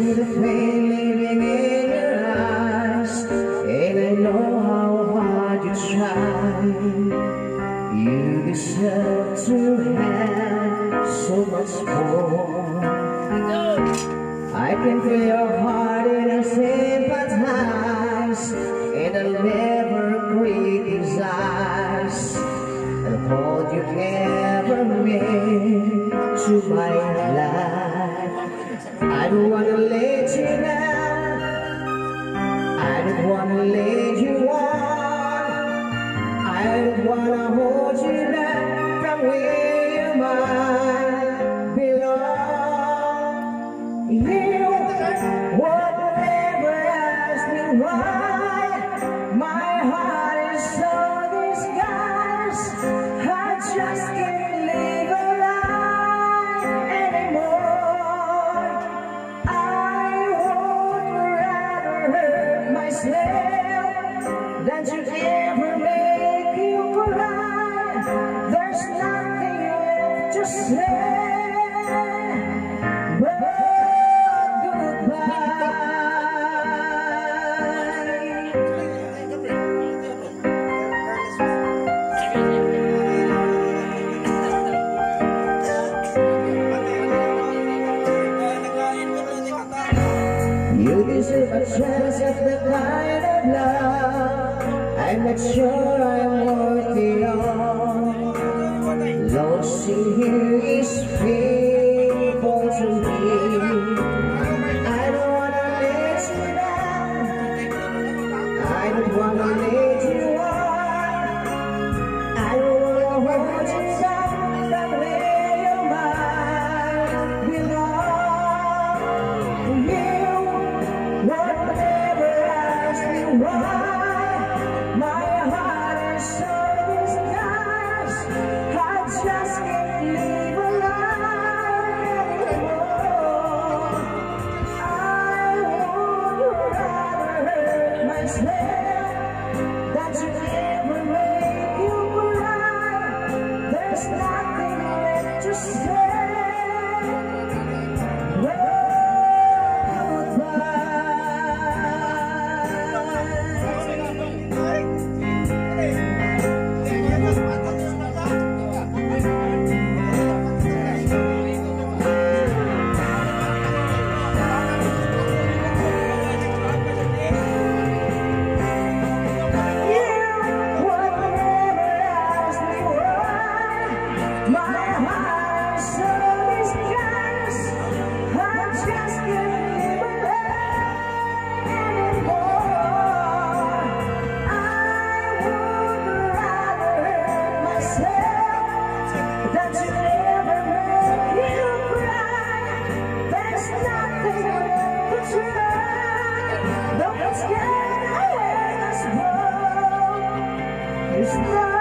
pain living in your eyes, and I know how hard you try. You deserve to have so much more. I can feel your heart and I sympathize, and I'll never criticize. And hold you ever made to my life. I don't wanna let you down. I don't wanna let you on. I don't wanna hold you back from where you might belong. You would never ask me hurt myself than to ever make you cry. There's nothing left to say. You deserve a chance at the kind of love I'm not sure I'm worthy of. Losing you is painful to me. I don't wanna let you down. I don't wanna let you on. I don't wanna hold you down from where you might belong. It's not